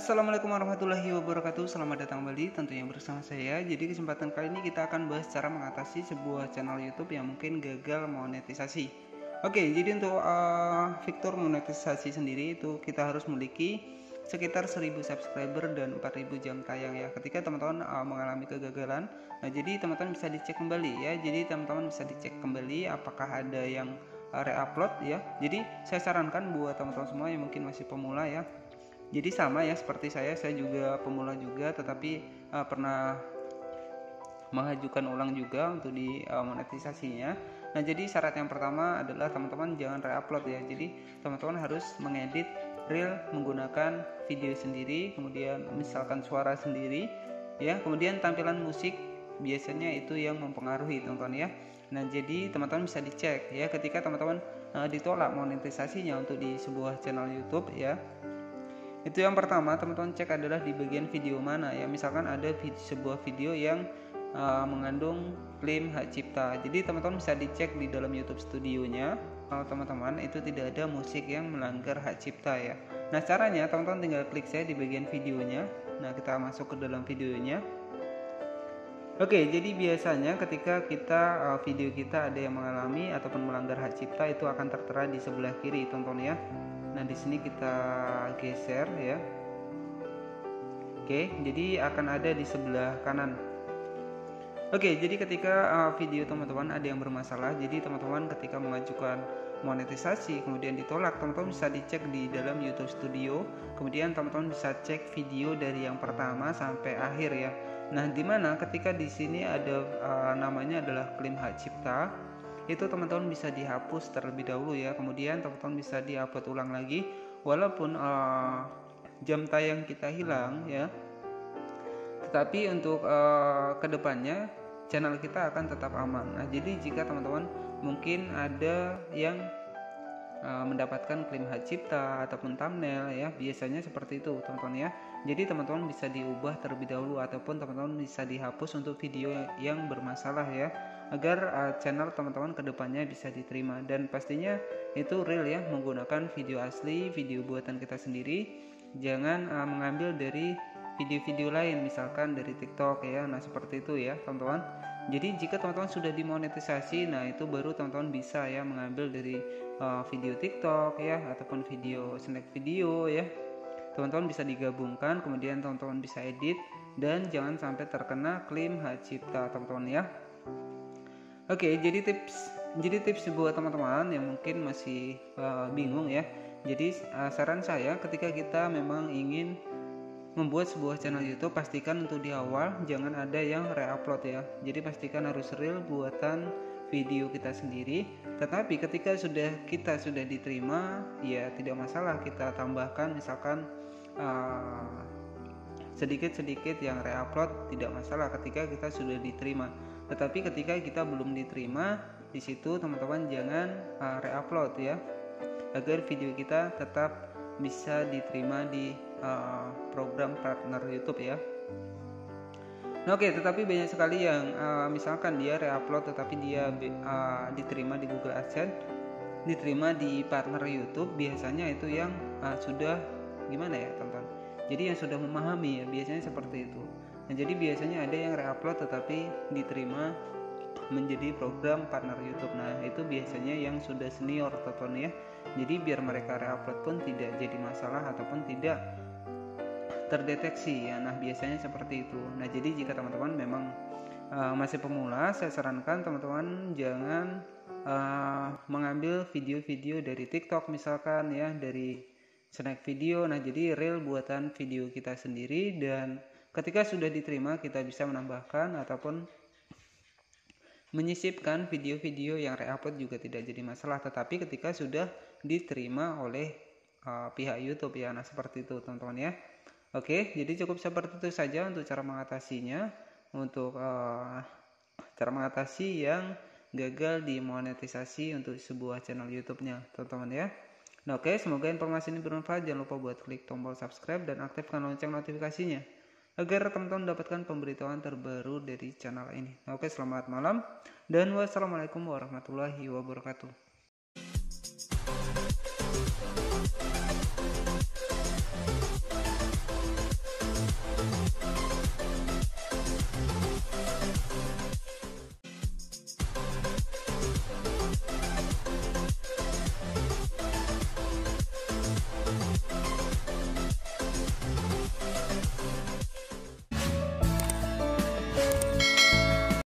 Assalamualaikum warahmatullahi wabarakatuh. Selamat datang kembali tentunya bersama saya. Jadi kesempatan kali ini kita akan bahas cara mengatasi sebuah channel youtube yang mungkin gagal monetisasi. Oke jadi untuk uh, fitur monetisasi sendiri itu kita harus memiliki sekitar 1000 subscriber dan 4000 jam tayang ya ketika teman-teman uh, mengalami kegagalan. Nah jadi teman-teman bisa dicek kembali ya. Jadi teman-teman bisa dicek kembali apakah ada yang uh, reupload ya. Jadi saya sarankan buat teman-teman semua yang mungkin masih pemula ya jadi sama ya seperti saya saya juga pemula juga tetapi uh, pernah mengajukan ulang juga untuk di uh, monetisasinya. Nah jadi syarat yang pertama adalah teman-teman jangan reupload ya. Jadi teman-teman harus mengedit reel menggunakan video sendiri kemudian misalkan suara sendiri ya. Kemudian tampilan musik biasanya itu yang mempengaruhi teman-teman ya. Nah jadi teman-teman bisa dicek ya ketika teman-teman uh, ditolak monetisasinya untuk di sebuah channel YouTube ya itu yang pertama teman-teman cek adalah di bagian video mana ya. Misalkan ada vid sebuah video yang uh, mengandung klaim hak cipta. Jadi teman-teman bisa dicek di dalam YouTube studionya. Kalau teman-teman itu tidak ada musik yang melanggar hak cipta ya. Nah caranya teman-teman tinggal klik saya di bagian videonya. Nah kita masuk ke dalam videonya. Oke, jadi biasanya ketika kita uh, video kita ada yang mengalami ataupun melanggar hak cipta itu akan tertera di sebelah kiri, tonton ya. Nah, di sini kita geser ya. Oke, jadi akan ada di sebelah kanan. Oke, jadi ketika uh, video teman-teman ada yang bermasalah, jadi teman-teman ketika mengajukan monetisasi kemudian ditolak, teman-teman bisa dicek di dalam YouTube Studio. Kemudian teman-teman bisa cek video dari yang pertama sampai akhir ya. Nah, di mana ketika di sini ada uh, namanya adalah klaim hak cipta, itu teman-teman bisa dihapus terlebih dahulu ya. Kemudian teman-teman bisa diupload ulang lagi. Walaupun uh, jam tayang kita hilang ya. Tetapi untuk uh, ke depannya channel kita akan tetap aman. Nah jadi jika teman-teman mungkin ada yang uh, mendapatkan klaim hak cipta ataupun thumbnail ya biasanya seperti itu teman-teman ya. Jadi teman-teman bisa diubah terlebih dahulu ataupun teman-teman bisa dihapus untuk video yang bermasalah ya agar uh, channel teman-teman ke depannya bisa diterima. Dan pastinya itu real ya menggunakan video asli video buatan kita sendiri. Jangan uh, mengambil dari video-video lain misalkan dari TikTok ya. Nah seperti itu ya teman-teman. Jadi jika teman-teman sudah dimonetisasi nah itu baru teman-teman bisa ya mengambil dari uh, video TikTok ya ataupun video snack video ya. Teman-teman bisa digabungkan kemudian teman-teman bisa edit dan jangan sampai terkena klaim hak cipta teman-teman ya Oke, okay, jadi tips jadi tips buat teman-teman yang mungkin masih uh, bingung ya. Jadi uh, saran saya ketika kita memang ingin membuat sebuah channel YouTube pastikan untuk di awal jangan ada yang reupload ya. Jadi pastikan harus real buatan video kita sendiri. Tetapi ketika sudah kita sudah diterima, ya tidak masalah kita tambahkan misalkan uh, sedikit-sedikit yang reupload tidak masalah ketika kita sudah diterima tetapi ketika kita belum diterima di situ teman-teman jangan uh, reupload ya agar video kita tetap bisa diterima di uh, program partner YouTube ya. Nah, Oke, okay, tetapi banyak sekali yang uh, misalkan dia reupload tetapi dia uh, diterima di Google AdSense, diterima di partner YouTube, biasanya itu yang uh, sudah gimana ya, teman-teman. Jadi yang sudah memahami ya, biasanya seperti itu. Nah, jadi biasanya ada yang reupload tetapi diterima menjadi program partner YouTube. Nah, itu biasanya yang sudah senior teman ya. Jadi biar mereka reupload pun tidak jadi masalah ataupun tidak terdeteksi ya. Nah, biasanya seperti itu. Nah, jadi jika teman-teman memang uh, masih pemula, saya sarankan teman-teman jangan uh, mengambil video-video dari TikTok misalkan ya, dari snack video. Nah, jadi real buatan video kita sendiri dan Ketika sudah diterima, kita bisa menambahkan ataupun menyisipkan video-video yang reupload juga tidak jadi masalah. Tetapi ketika sudah diterima oleh uh, pihak YouTube ya, nah seperti itu teman-teman ya. Oke, jadi cukup seperti itu saja untuk cara mengatasinya. Untuk uh, cara mengatasi yang gagal dimonetisasi untuk sebuah channel YouTube-nya, teman-teman ya. Nah, oke, semoga informasi ini bermanfaat. Jangan lupa buat klik tombol subscribe dan aktifkan lonceng notifikasinya agar teman-teman mendapatkan pemberitahuan terbaru dari channel ini. Oke, selamat malam dan wassalamualaikum warahmatullahi wabarakatuh.